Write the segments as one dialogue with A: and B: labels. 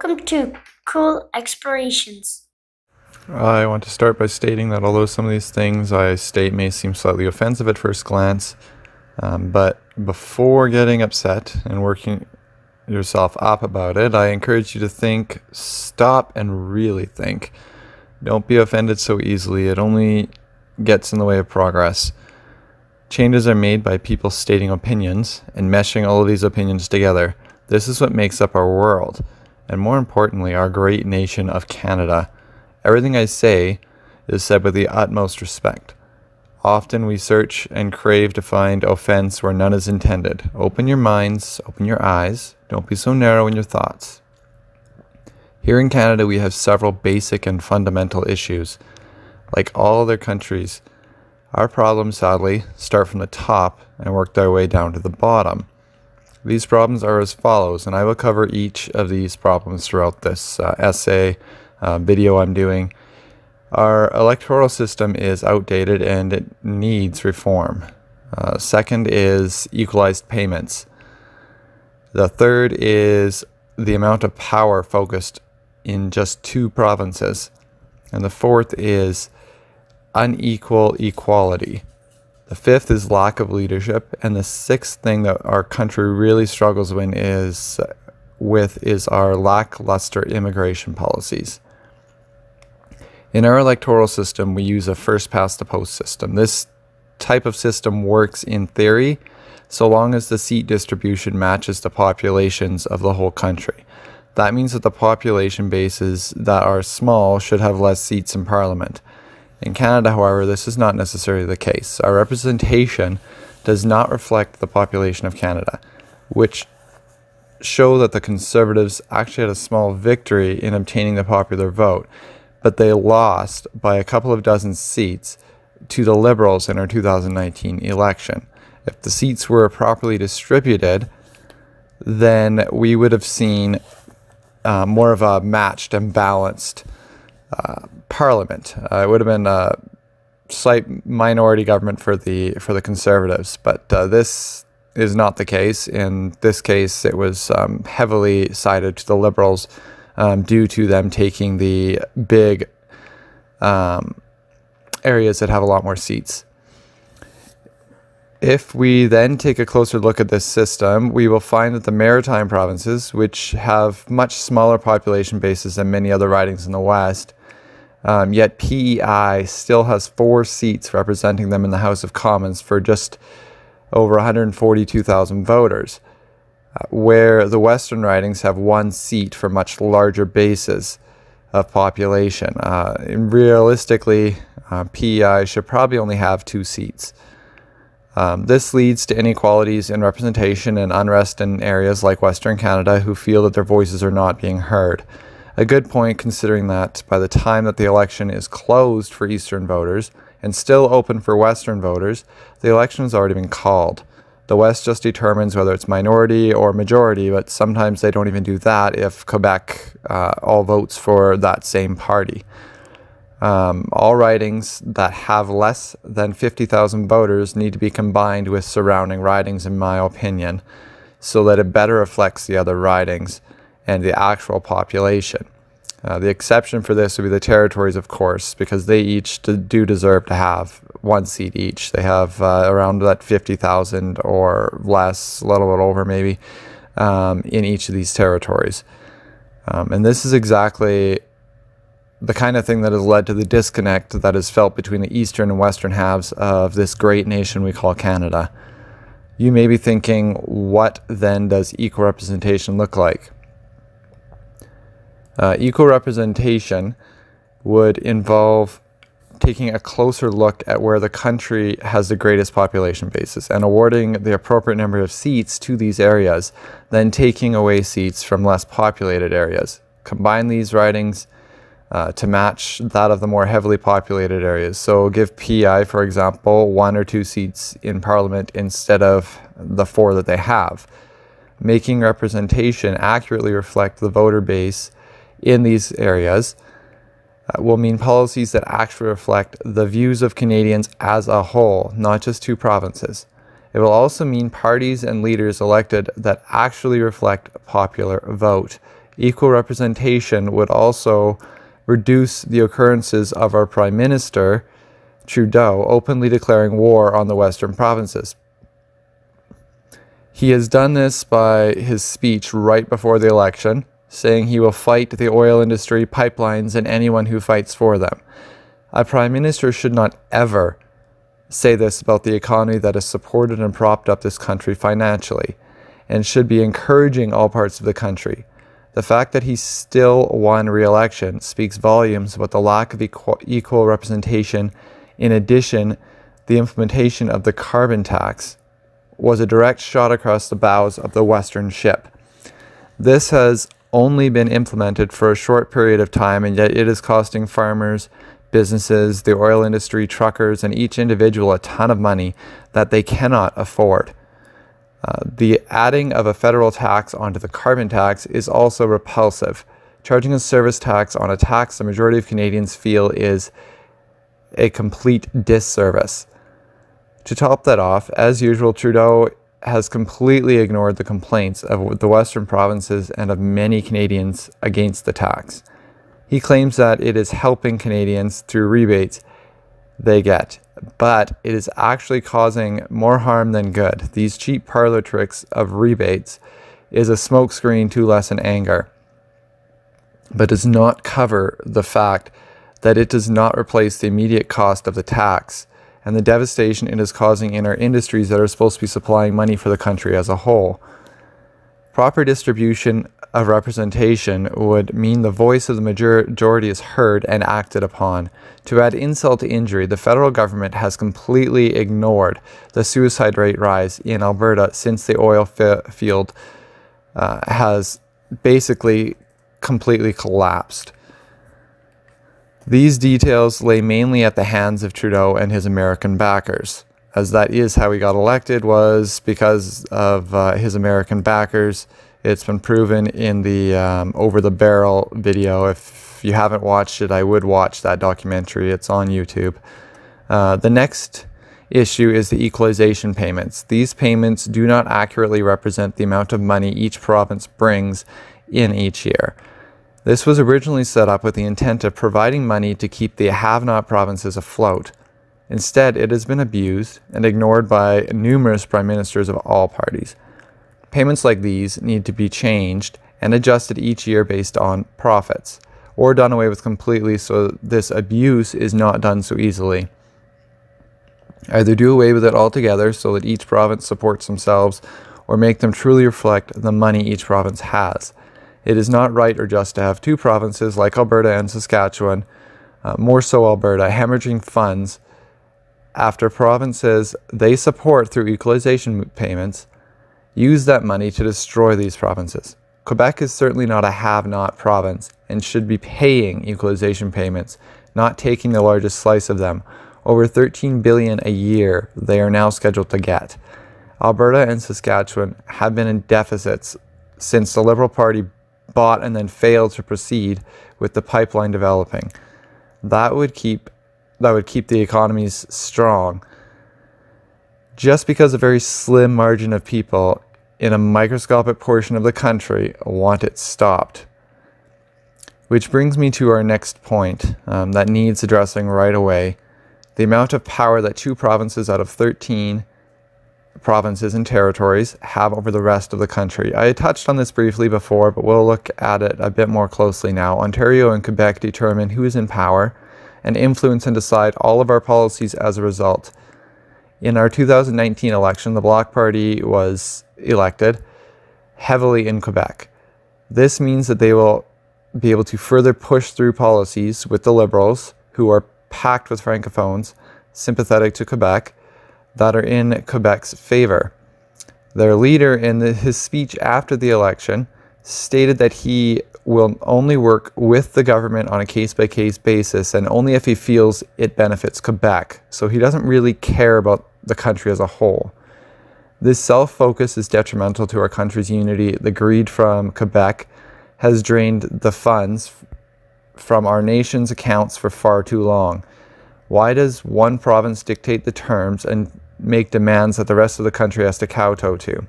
A: Welcome to Cool Explorations.
B: I want to start by stating that although some of these things I state may seem slightly offensive at first glance, um, but before getting upset and working yourself up about it, I encourage you to think, stop, and really think. Don't be offended so easily, it only gets in the way of progress. Changes are made by people stating opinions and meshing all of these opinions together. This is what makes up our world and more importantly, our great nation of Canada. Everything I say is said with the utmost respect. Often we search and crave to find offense where none is intended. Open your minds, open your eyes, don't be so narrow in your thoughts. Here in Canada, we have several basic and fundamental issues. Like all other countries, our problems, sadly, start from the top and work their way down to the bottom. These problems are as follows, and I will cover each of these problems throughout this uh, essay uh, video I'm doing. Our electoral system is outdated and it needs reform. Uh, second is equalized payments. The third is the amount of power focused in just two provinces. And the fourth is unequal equality. The fifth is lack of leadership, and the sixth thing that our country really struggles with is with is our lackluster immigration policies. In our electoral system, we use a first past the post system. This type of system works in theory so long as the seat distribution matches the populations of the whole country. That means that the population bases that are small should have less seats in parliament. In Canada, however, this is not necessarily the case. Our representation does not reflect the population of Canada, which show that the Conservatives actually had a small victory in obtaining the popular vote, but they lost by a couple of dozen seats to the Liberals in our 2019 election. If the seats were properly distributed, then we would have seen uh, more of a matched and balanced uh, parliament. Uh, it would have been a slight minority government for the for the conservatives, but uh, this is not the case. In this case, it was um, heavily sided to the liberals um, due to them taking the big um, areas that have a lot more seats. If we then take a closer look at this system, we will find that the maritime provinces, which have much smaller population bases than many other ridings in the West, um, yet PEI still has four seats representing them in the House of Commons for just over 142,000 voters, uh, where the Western ridings have one seat for much larger bases of population. Uh, realistically, uh, PEI should probably only have two seats. Um, this leads to inequalities in representation and unrest in areas like Western Canada who feel that their voices are not being heard. A good point considering that by the time that the election is closed for Eastern voters and still open for Western voters, the election has already been called. The West just determines whether it's minority or majority, but sometimes they don't even do that if Quebec uh, all votes for that same party. Um, all ridings that have less than 50,000 voters need to be combined with surrounding ridings, in my opinion, so that it better reflects the other ridings and the actual population. Uh, the exception for this would be the territories, of course, because they each do deserve to have one seat each. They have uh, around that 50,000 or less, a little bit over maybe, um, in each of these territories. Um, and this is exactly the kind of thing that has led to the disconnect that is felt between the eastern and western halves of this great nation we call Canada. You may be thinking, what then does equal representation look like? Uh, equal representation would involve taking a closer look at where the country has the greatest population bases and awarding the appropriate number of seats to these areas, then taking away seats from less populated areas. Combine these ridings uh, to match that of the more heavily populated areas. So give PEI, for example, one or two seats in Parliament instead of the four that they have. Making representation accurately reflect the voter base in these areas uh, will mean policies that actually reflect the views of Canadians as a whole, not just two provinces. It will also mean parties and leaders elected that actually reflect popular vote Equal representation would also reduce the occurrences of our Prime Minister, Trudeau, openly declaring war on the Western provinces. He has done this by his speech right before the election, saying he will fight the oil industry, pipelines, and anyone who fights for them. A prime minister should not ever say this about the economy that has supported and propped up this country financially and should be encouraging all parts of the country. The fact that he still won re election speaks volumes about the lack of equal, equal representation. In addition, the implementation of the carbon tax was a direct shot across the bows of the Western ship. This has only been implemented for a short period of time, and yet it is costing farmers, businesses, the oil industry, truckers, and each individual a ton of money that they cannot afford. Uh, the adding of a federal tax onto the carbon tax is also repulsive. Charging a service tax on a tax the majority of Canadians feel is a complete disservice. To top that off, as usual, Trudeau has completely ignored the complaints of the Western provinces and of many Canadians against the tax. He claims that it is helping Canadians through rebates they get, but it is actually causing more harm than good. These cheap parlor tricks of rebates is a smokescreen to lessen anger, but does not cover the fact that it does not replace the immediate cost of the tax and the devastation it is causing in our industries that are supposed to be supplying money for the country as a whole. Proper distribution of representation would mean the voice of the majority is heard and acted upon. To add insult to injury, the federal government has completely ignored the suicide rate rise in Alberta since the oil field uh, has basically completely collapsed. These details lay mainly at the hands of Trudeau and his American backers, as that is how he got elected was because of uh, his American backers. It's been proven in the um, Over the Barrel video. If you haven't watched it, I would watch that documentary. It's on YouTube. Uh, the next issue is the equalization payments. These payments do not accurately represent the amount of money each province brings in each year. This was originally set up with the intent of providing money to keep the have not provinces afloat. Instead, it has been abused and ignored by numerous prime ministers of all parties. Payments like these need to be changed and adjusted each year based on profits, or done away with completely so this abuse is not done so easily. Either do away with it altogether so that each province supports themselves, or make them truly reflect the money each province has. It is not right or just to have two provinces like Alberta and Saskatchewan, uh, more so Alberta, hemorrhaging funds after provinces they support through equalization payments use that money to destroy these provinces. Quebec is certainly not a have not province and should be paying equalization payments, not taking the largest slice of them. Over 13 billion a year they are now scheduled to get. Alberta and Saskatchewan have been in deficits since the Liberal Party bought and then failed to proceed with the pipeline developing. That would keep that would keep the economies strong. Just because a very slim margin of people in a microscopic portion of the country want it stopped. Which brings me to our next point um, that needs addressing right away the amount of power that two provinces out of 13 provinces and territories have over the rest of the country. I touched on this briefly before, but we'll look at it a bit more closely now. Ontario and Quebec determine who is in power and influence and decide all of our policies as a result. In our 2019 election, the Bloc Party was elected heavily in Quebec. This means that they will be able to further push through policies with the Liberals, who are packed with Francophones, sympathetic to Quebec, that are in Quebec's favor. Their leader, in the, his speech after the election, stated that he will only work with the government on a case by case basis and only if he feels it benefits Quebec. So he doesn't really care about the country as a whole. This self focus is detrimental to our country's unity. The greed from Quebec has drained the funds from our nation's accounts for far too long. Why does one province dictate the terms and make demands that the rest of the country has to kowtow to?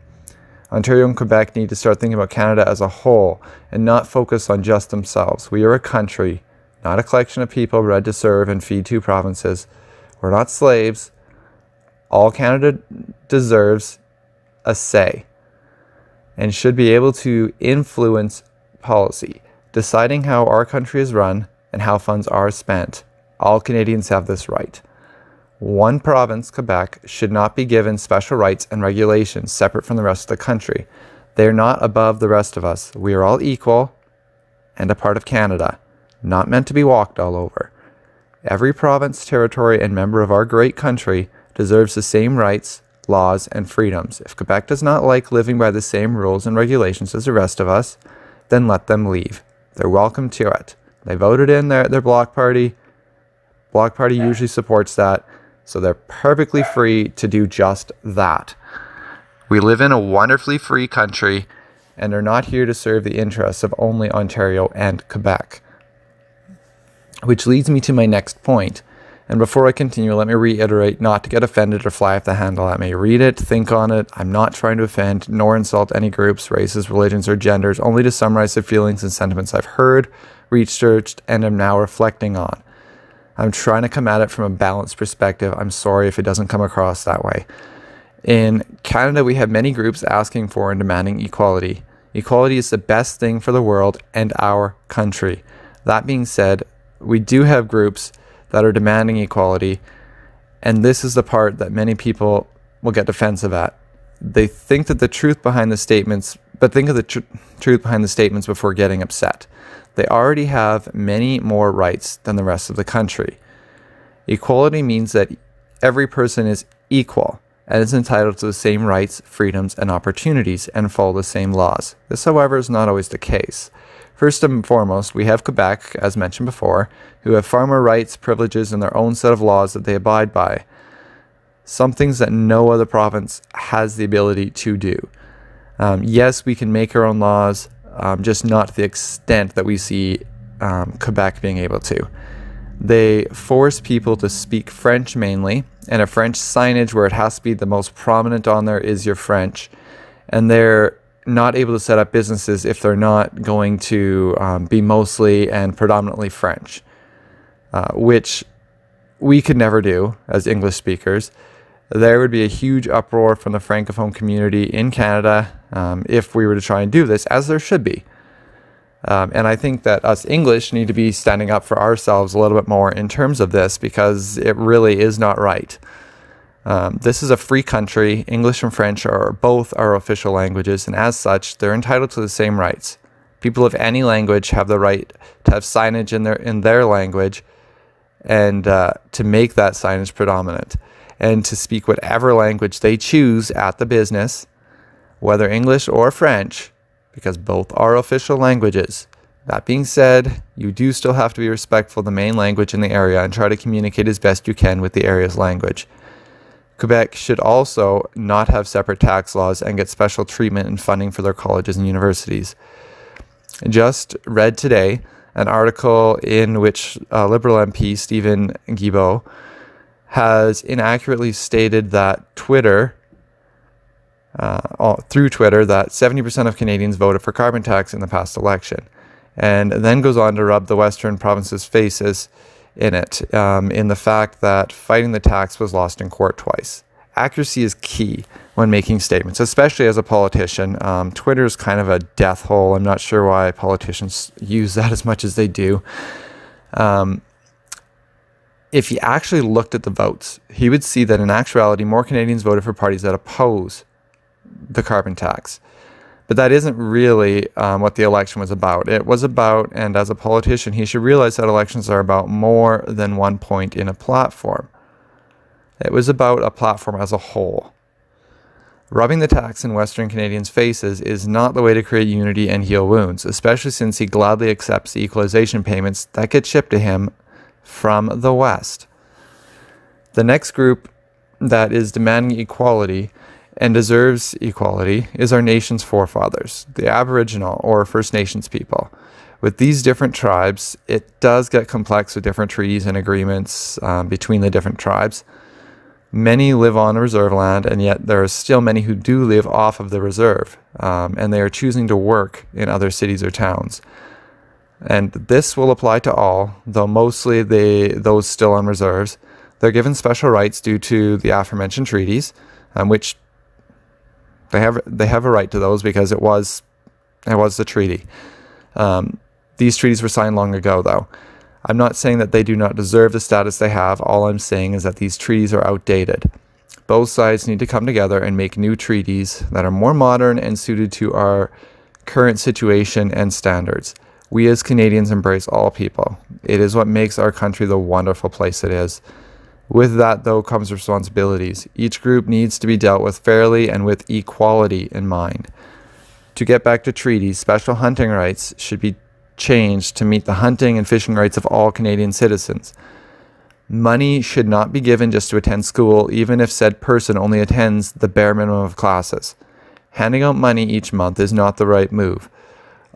B: Ontario and Quebec need to start thinking about Canada as a whole and not focus on just themselves. We are a country, not a collection of people bred to serve and feed two provinces. We're not slaves. All Canada deserves a say and should be able to influence policy, deciding how our country is run and how funds are spent. All Canadians have this right. One province, Quebec, should not be given special rights and regulations separate from the rest of the country. They are not above the rest of us. We are all equal and a part of Canada, not meant to be walked all over. Every province, territory, and member of our great country deserves the same rights, laws, and freedoms. If Quebec does not like living by the same rules and regulations as the rest of us, then let them leave. They're welcome to it. They voted in their, their bloc party. Bloc party usually supports that. So they're perfectly free to do just that. We live in a wonderfully free country and are not here to serve the interests of only Ontario and Quebec. Which leads me to my next point. And before I continue, let me reiterate not to get offended or fly off the handle at me. Read it, think on it. I'm not trying to offend nor insult any groups, races, religions, or genders, only to summarize the feelings and sentiments I've heard, researched, and am now reflecting on. I'm trying to come at it from a balanced perspective. I'm sorry if it doesn't come across that way. In Canada, we have many groups asking for and demanding equality. Equality is the best thing for the world and our country. That being said, we do have groups that are demanding equality, and this is the part that many people will get defensive at. They think that the truth behind the statements, but think of the tr- truth behind the statements before getting upset. They already have many more rights than the rest of the country. Equality means that every person is equal and is entitled to the same rights, freedoms, and opportunities and follow the same laws. This, however, is not always the case. First and foremost, we have Quebec, as mentioned before, who have far more rights, privileges, and their own set of laws that they abide by. Some things that no other province has the ability to do. Um, yes, we can make our own laws, um, just not to the extent that we see um, Quebec being able to. They force people to speak French mainly, and a French signage where it has to be the most prominent on there is your French. And they're not able to set up businesses if they're not going to um, be mostly and predominantly French, uh, which we could never do as English speakers there would be a huge uproar from the Francophone community in Canada um, if we were to try and do this, as there should be. Um, and I think that us English need to be standing up for ourselves a little bit more in terms of this because it really is not right. Um, this is a free country. English and French are both our official languages, and as such, they're entitled to the same rights. People of any language have the right to have signage in their in their language, and uh, to make that signage predominant and to speak whatever language they choose at the business, whether English or French, because both are official languages. That being said, you do still have to be respectful of the main language in the area and try to communicate as best you can with the area's language. Quebec should also not have separate tax laws and get special treatment and funding for their colleges and universities. Just read today an article in which uh, Liberal MP Steven Guilbeault has inaccurately stated that Twitter, uh, through Twitter, that 70% of Canadians voted for carbon tax in the past election, and then goes on to rub the Western provinces' faces in it, um, in the fact that fighting the tax was lost in court twice. Accuracy is key when making statements, especially as a politician. Um, Twitter is kind of a death hole. I'm not sure why politicians use that as much as they do. Um, if he actually looked at the votes, he would see that in actuality, more Canadians voted for parties that oppose the carbon tax. But that isn't really um, what the election was about. It was about, and as a politician, he should realize that elections are about more than one point in a platform. It was about a platform as a whole. Rubbing the tax in Western Canadians' faces is not the way to create unity and heal wounds, especially since he gladly accepts the equalization payments that get shipped to him from the West. The next group that is demanding equality and deserves equality is our nation's forefathers, the Aboriginal or First Nations people. With these different tribes, it does get complex with different treaties and agreements um, between the different tribes. Many live on reserve land, and yet there are still many who do live off of the reserve, um, and they are choosing to work in other cities or towns. And this will apply to all, though mostly they those still on reserves. They're given special rights due to the aforementioned treaties, um, which they have they have a right to those because it was it was the treaty. Um, these treaties were signed long ago, though. I'm not saying that they do not deserve the status they have. All I'm saying is that these treaties are outdated. Both sides need to come together and make new treaties that are more modern and suited to our current situation and standards. We as Canadians embrace all people. It is what makes our country the wonderful place it is. With that, though, comes responsibilities. Each group needs to be dealt with fairly and with equality in mind. To get back to treaties, special hunting rights should be changed to meet the hunting and fishing rights of all Canadian citizens. Money should not be given just to attend school, even if said person only attends the bare minimum of classes. Handing out money each month is not the right move,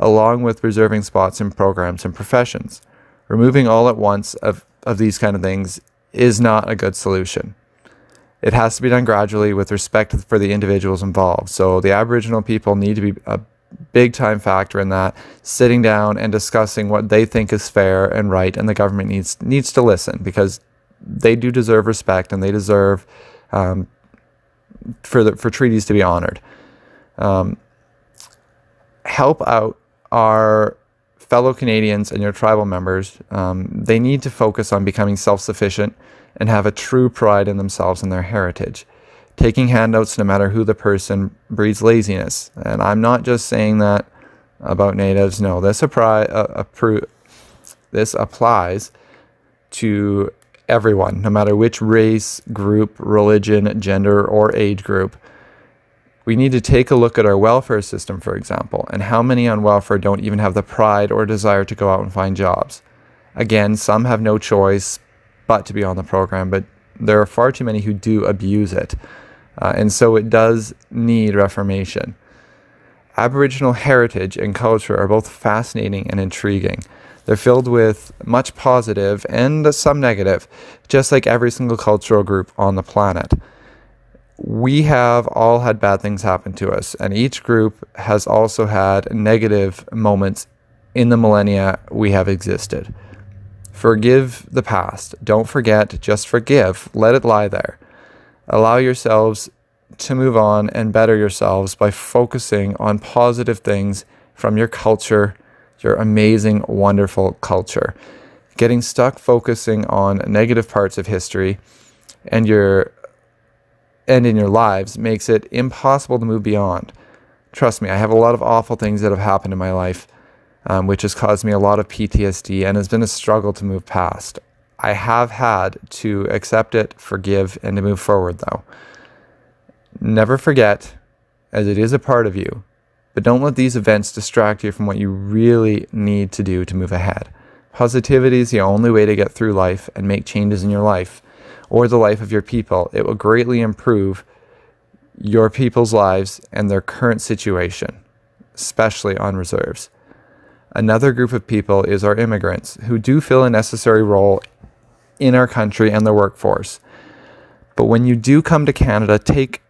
B: along with reserving spots in programs and professions. Removing all at once of, of these kind of things is not a good solution. It has to be done gradually with respect for the individuals involved. So the Aboriginal people need to be a big time factor in that, sitting down and discussing what they think is fair and right, and the government needs needs to listen because they do deserve respect and they deserve um, for the for treaties to be honored. Um, help out our fellow Canadians and your tribal members. Um, they need to focus on becoming self sufficient and have a true pride in themselves and their heritage taking handouts no matter who the person breeds laziness. And I'm not just saying that about natives. No, this, appri- uh, appro- this applies to everyone, no matter which race, group, religion, gender, or age group. We need to take a look at our welfare system, for example, and how many on welfare don't even have the pride or desire to go out and find jobs. Again, some have no choice but to be on the program, but there are far too many who do abuse it. Uh, and so it does need reformation. Aboriginal heritage and culture are both fascinating and intriguing. They're filled with much positive and some negative, just like every single cultural group on the planet. We have all had bad things happen to us, and each group has also had negative moments in the millennia we have existed. Forgive the past. Don't forget, just forgive. Let it lie there. Allow yourselves to move on and better yourselves by focusing on positive things from your culture, your amazing, wonderful culture. Getting stuck focusing on negative parts of history and your and in your lives makes it impossible to move beyond. Trust me, I have a lot of awful things that have happened in my life, um, which has caused me a lot of PTSD and has been a struggle to move past. I have had to accept it, forgive, and to move forward, though. Never forget, as it is a part of you, but don't let these events distract you from what you really need to do to move ahead. Positivity is the only way to get through life and make changes in your life or the life of your people. It will greatly improve your people's lives and their current situation, especially on reserves. Another group of people is our immigrants, who do fill a necessary role in our country and the workforce. But when you do come to Canada, take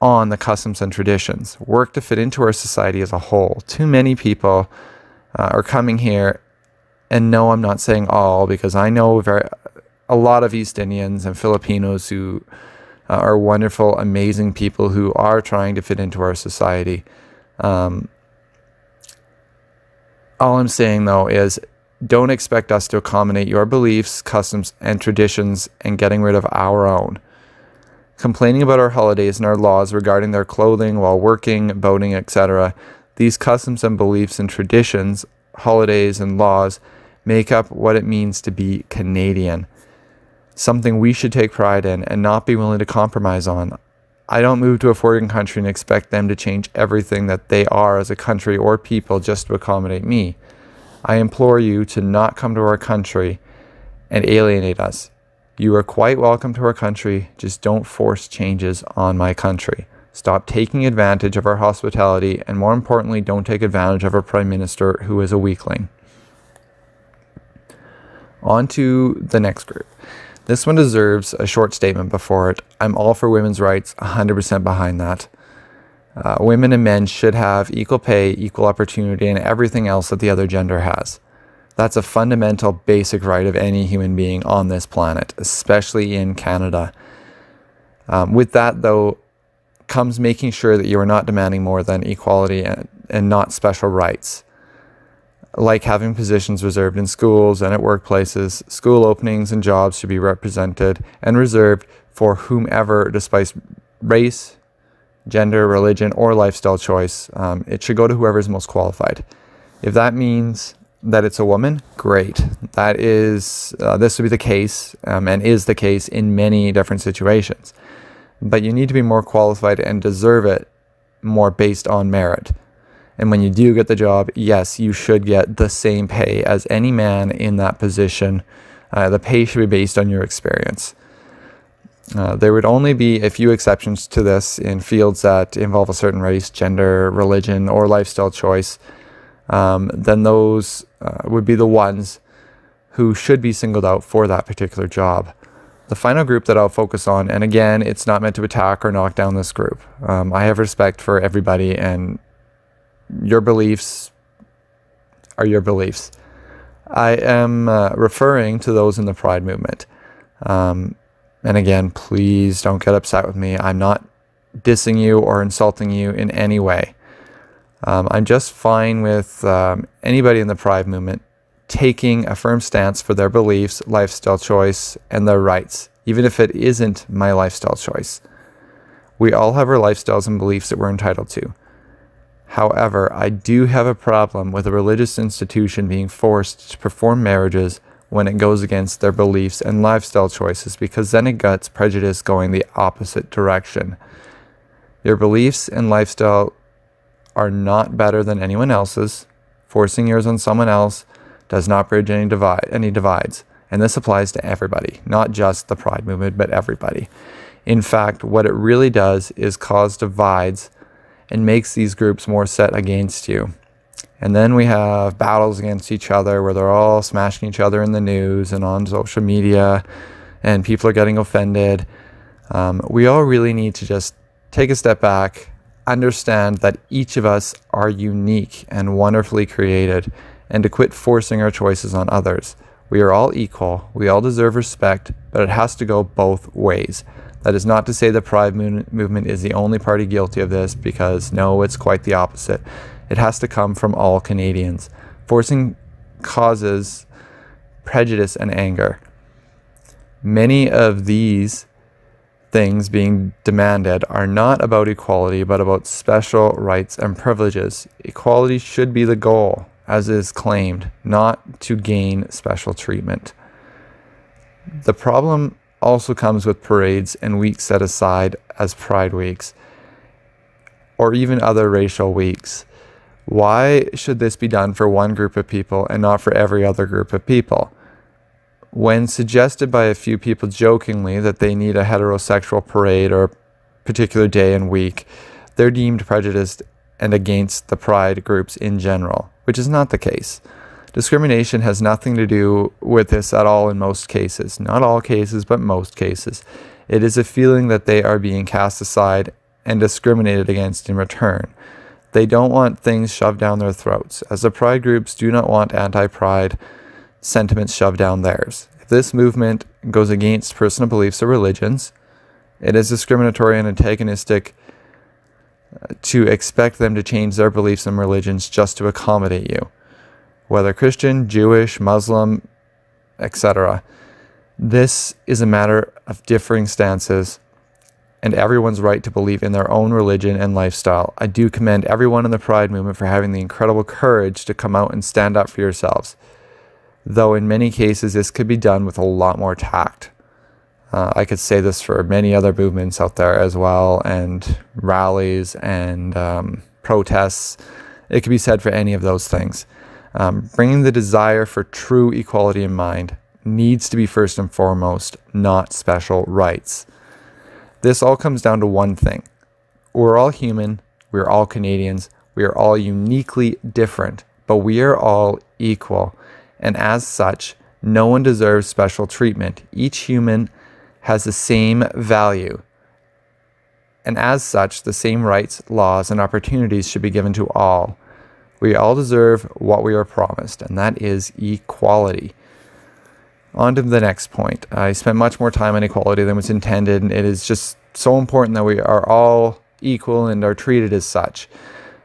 B: on the customs and traditions. Work to fit into our society as a whole. Too many people uh, are coming here, and no, I'm not saying all, because I know very, a lot of East Indians and Filipinos who uh, are wonderful, amazing people who are trying to fit into our society. Um, all I'm saying though is don't expect us to accommodate your beliefs, customs, and traditions and getting rid of our own. Complaining about our holidays and our laws regarding their clothing while working, boating, etc., these customs and beliefs and traditions, holidays and laws make up what it means to be Canadian. Something we should take pride in and not be willing to compromise on. I don't move to a foreign country and expect them to change everything that they are as a country or people just to accommodate me. I implore you to not come to our country and alienate us. You are quite welcome to our country, just don't force changes on my country. Stop taking advantage of our hospitality, and more importantly, don't take advantage of our Prime Minister who is a weakling. On to the next group. This one deserves a short statement before it. I'm all for women's rights, 100% behind that. Uh, women and men should have equal pay, equal opportunity, and everything else that the other gender has. That's a fundamental, basic right of any human being on this planet, especially in Canada. Um, with that, though, comes making sure that you are not demanding more than equality and, and not special rights. Like having positions reserved in schools and at workplaces, school openings and jobs should be represented and reserved for whomever, despite race, gender, religion, or lifestyle choice. Um, it should go to whoever is most qualified. If that means that it's a woman, great. That is, uh, this would be the case um, and is the case in many different situations. But you need to be more qualified and deserve it more based on merit. And when you do get the job, yes, you should get the same pay as any man in that position. Uh, the pay should be based on your experience. Uh, there would only be a few exceptions to this in fields that involve a certain race, gender, religion, or lifestyle choice. Um, then those uh, would be the ones who should be singled out for that particular job. The final group that I'll focus on, and again, it's not meant to attack or knock down this group. Um, I have respect for everybody, and your beliefs are your beliefs. I am uh, referring to those in the Pride movement. Um, and again, please don't get upset with me. I'm not dissing you or insulting you in any way. Um, I'm just fine with um, anybody in the Pride movement taking a firm stance for their beliefs, lifestyle choice, and their rights, even if it isn't my lifestyle choice. We all have our lifestyles and beliefs that we're entitled to. However, I do have a problem with a religious institution being forced to perform marriages when it goes against their beliefs and lifestyle choices because then it gets prejudice going the opposite direction. Your beliefs and lifestyle are not better than anyone else's. Forcing yours on someone else does not bridge any divide any divides. And this applies to everybody, not just the pride movement, but everybody. In fact, what it really does is cause divides and makes these groups more set against you. And then we have battles against each other where they're all smashing each other in the news and on social media, and people are getting offended. Um, we all really need to just take a step back, understand that each of us are unique and wonderfully created, and to quit forcing our choices on others. We are all equal, we all deserve respect, but it has to go both ways. That is not to say the Pride movement is the only party guilty of this, because no, it's quite the opposite. It has to come from all Canadians. Forcing causes prejudice and anger. Many of these things being demanded are not about equality, but about special rights and privileges. Equality should be the goal, as is claimed, not to gain special treatment. The problem also comes with parades and weeks set aside as Pride Weeks, or even other racial weeks. Why should this be done for one group of people and not for every other group of people? When suggested by a few people jokingly that they need a heterosexual parade or particular day and week, they're deemed prejudiced and against the pride groups in general, which is not the case. Discrimination has nothing to do with this at all in most cases. Not all cases, but most cases. It is a feeling that they are being cast aside and discriminated against in return. They don't want things shoved down their throats, as the pride groups do not want anti pride sentiments shoved down theirs. If this movement goes against personal beliefs or religions, it is discriminatory and antagonistic uh, to expect them to change their beliefs and religions just to accommodate you, whether Christian, Jewish, Muslim, etc. This is a matter of differing stances and everyone's right to believe in their own religion and lifestyle. I do commend everyone in the Pride movement for having the incredible courage to come out and stand up for yourselves. Though in many cases, this could be done with a lot more tact. Uh, I could say this for many other movements out there as well, and rallies and um, protests. It could be said for any of those things. Um, bringing the desire for true equality in mind needs to be first and foremost, not special rights. This all comes down to one thing we're all human, we're all Canadians, we are all uniquely different, but we are all equal. And as such, No one deserves special treatment. Each human has the same value. And as such, the same rights, laws, and opportunities should be given to all. We all deserve what we are promised, and that is equality. On to the next point. I spent much more time on equality than was intended, and it is just so important that we are all equal and are treated as such.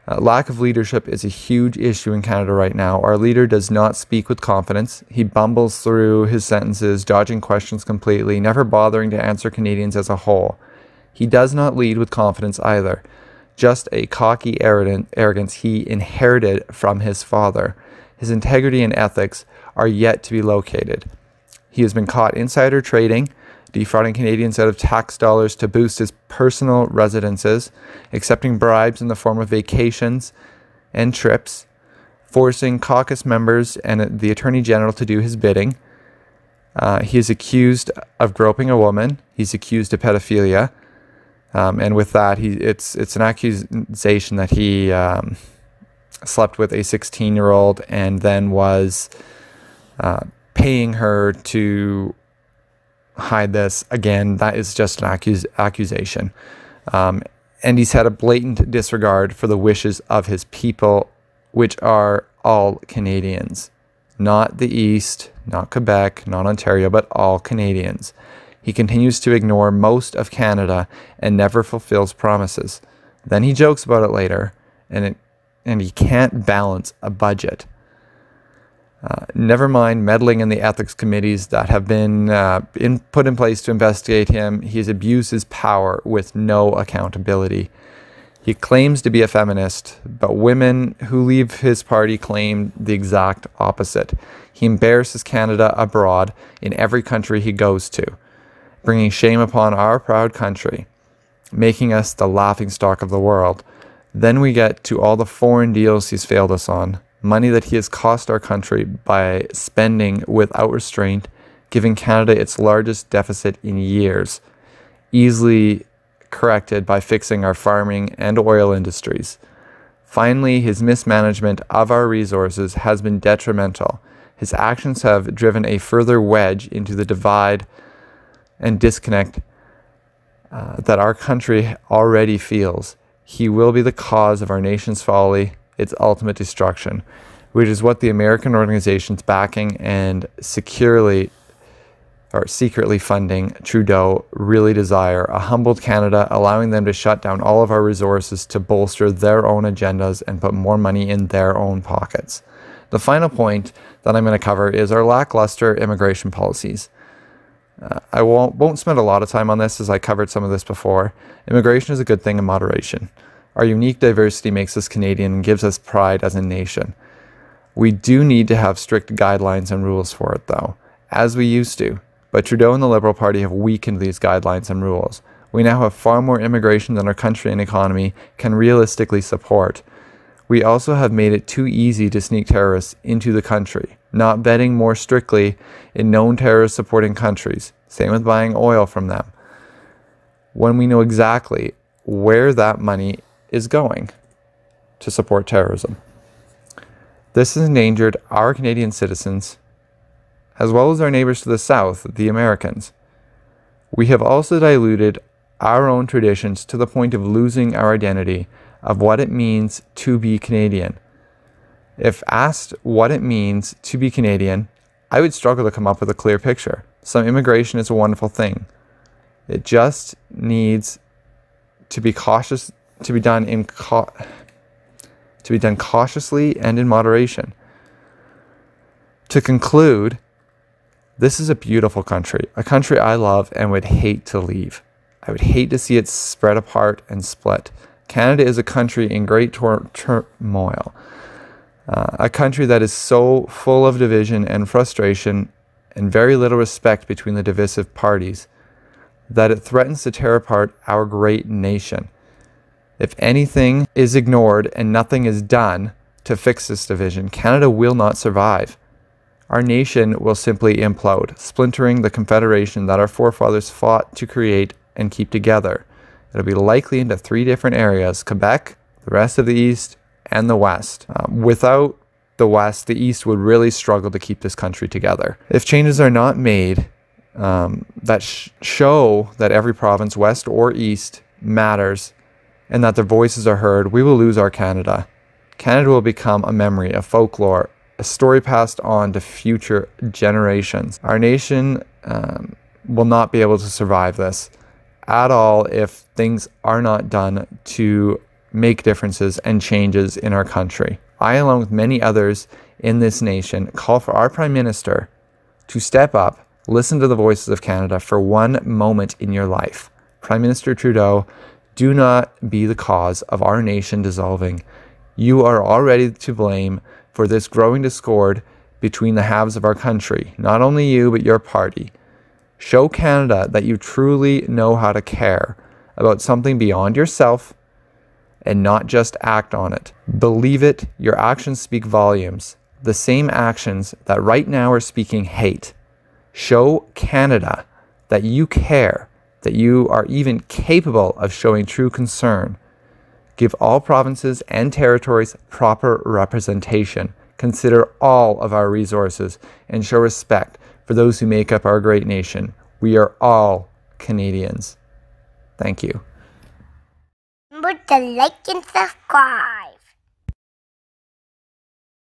B: Uh, lack of leadership is a huge issue in Canada right now. Our leader does not speak with confidence. He bumbles through his sentences, dodging questions completely, never bothering to answer Canadians as a whole. He does not lead with confidence either, just a cocky arrogance he inherited from his father. His integrity and ethics are yet to be located. He has been caught insider trading, defrauding Canadians out of tax dollars to boost his personal residences, accepting bribes in the form of vacations and trips, forcing caucus members and the Attorney General to do his bidding. Uh, he is accused of groping a woman. He's accused of pedophilia, um, and with that, he it's it's an accusation that he um, slept with a 16-year-old and then was uh, paying her to hide this. Again, that is just an accus- accusation. Um, and he's had a blatant disregard for the wishes of his people, which are all Canadians, not the East, not Quebec, not Ontario, but all Canadians. He continues to ignore most of Canada and never fulfills promises. Then he jokes about it later, and it, and he can't balance a budget. Uh, never mind meddling in the ethics committees that have been uh, in, put in place to investigate him. He's abused his power with no accountability. He claims to be a feminist, but women who leave his party claim the exact opposite. He embarrasses Canada abroad in every country he goes to, bringing shame upon our proud country, making us the laughingstock of the world. Then we get to all the foreign deals he's failed us on money that he has cost our country by spending without restraint, giving Canada its largest deficit in years, easily corrected by fixing our farming and oil industries. Finally, his mismanagement of our resources has been detrimental. His actions have driven a further wedge into the divide and disconnect uh, that our country already feels. He will be the cause of our nation's folly its ultimate destruction, which is what the American organizations backing and securely or secretly funding Trudeau really desire a humbled Canada, allowing them to shut down all of our resources to bolster their own agendas and put more money in their own pockets. The final point that I'm going to cover is our lackluster immigration policies. Uh, I won't, won't spend a lot of time on this as I covered some of this before. Immigration is a good thing in moderation. Our unique diversity makes us Canadian and gives us pride as a nation. We do need to have strict guidelines and rules for it, though, as we used to. But Trudeau and the Liberal Party have weakened these guidelines and rules. We now have far more immigration than our country and economy can realistically support. We also have made it too easy to sneak terrorists into the country, not vetting more strictly in known terrorist supporting countries. Same with buying oil from them. When we know exactly where that money is going to support terrorism. This has endangered our Canadian citizens, as well as our neighbors to the south, the Americans. We have also diluted our own traditions to the point of losing our identity of what it means to be Canadian. If asked what it means to be Canadian, I would struggle to come up with a clear picture. Some immigration is a wonderful thing. It just needs to be cautious to be done in to be done cautiously and in moderation. To conclude, this is a beautiful country, a country I love and would hate to leave. I would hate to see it spread apart and split. Canada is a country in great turmoil, uh, a country that is so full of division and frustration and very little respect between the divisive parties that it threatens to tear apart our great nation. If anything is ignored and nothing is done to fix this division, Canada will not survive. Our nation will simply implode, splintering the confederation that our forefathers fought to create and keep together. It'll be likely into three different areas Quebec, the rest of the East, and the West. Uh, without the West, the East would really struggle to keep this country together. If changes are not made um, that sh- show that every province, West or East, matters and that their voices are heard, we will lose our Canada. Canada will become a memory, a folklore, a story passed on to future generations. Our nation um, will not be able to survive this at all if things are not done to make differences and changes in our country. I, along with many others in this nation, call for our Prime Minister to step up, listen to the voices of Canada for one moment in your life. Prime Minister Trudeau, do not be the cause of our nation dissolving. You are already to blame for this growing discord between the halves of our country, not only you, but your party. Show Canada that you truly know how to care about something beyond yourself and not just act on it. Believe it, your actions speak volumes. The same actions that right now are speaking hate. Show Canada that you care, that you are even capable of showing true concern. Give all provinces and territories proper representation. Consider all of our resources and show respect for those who make up our great nation. We are all Canadians. Thank you
A: remember to like and subscribe.